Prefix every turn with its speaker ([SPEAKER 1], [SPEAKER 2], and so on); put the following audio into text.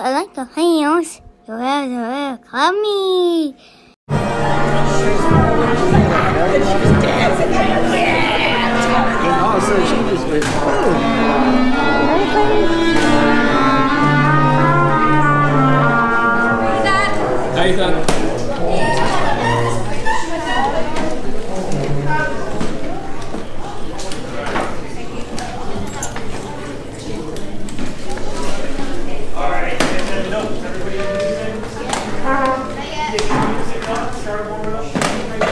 [SPEAKER 1] I like the hands. You have to call me.
[SPEAKER 2] So she just went, oh.
[SPEAKER 3] Nathan. Start, start